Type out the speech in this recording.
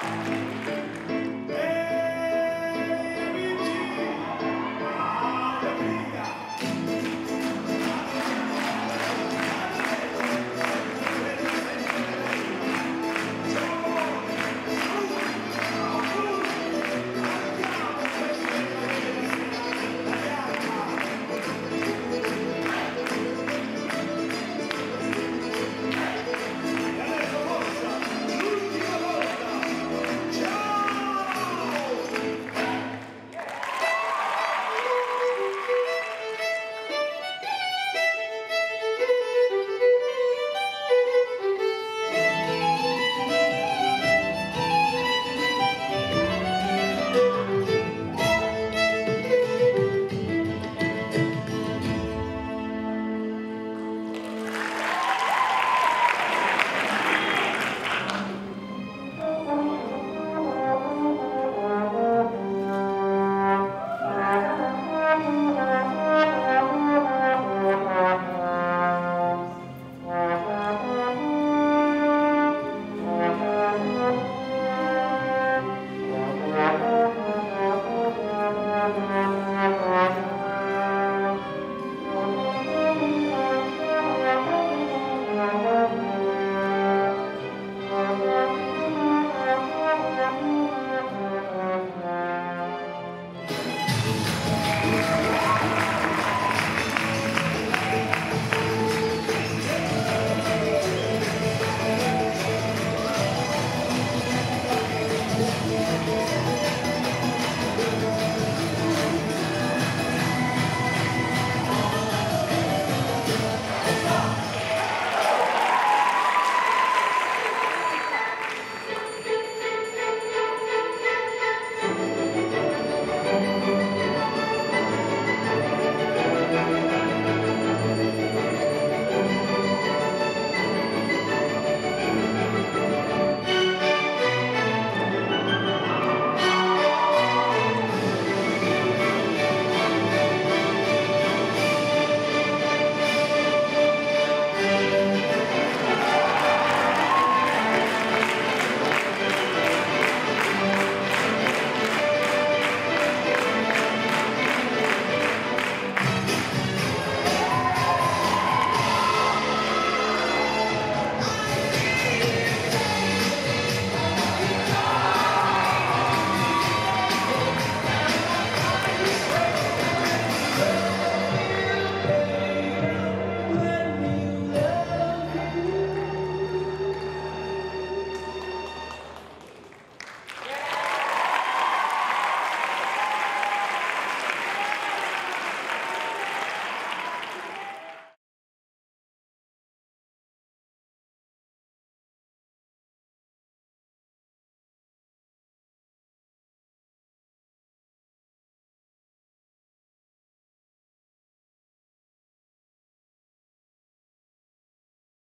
Música